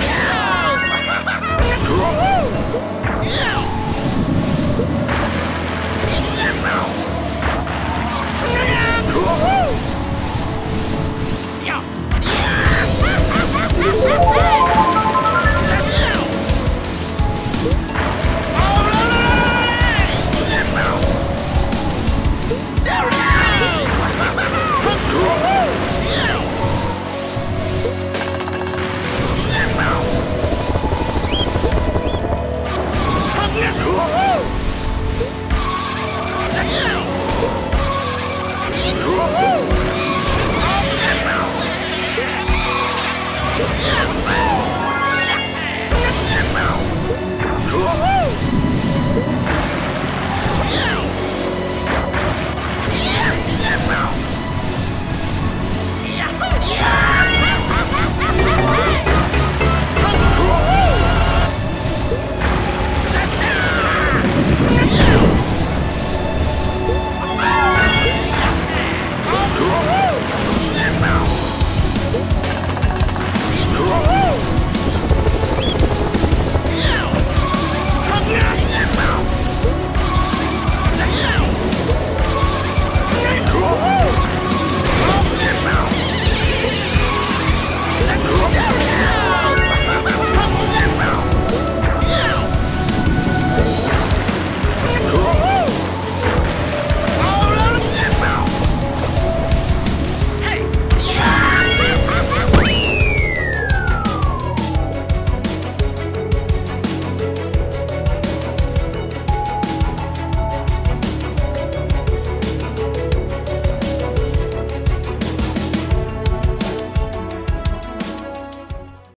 Yeah! Yeah!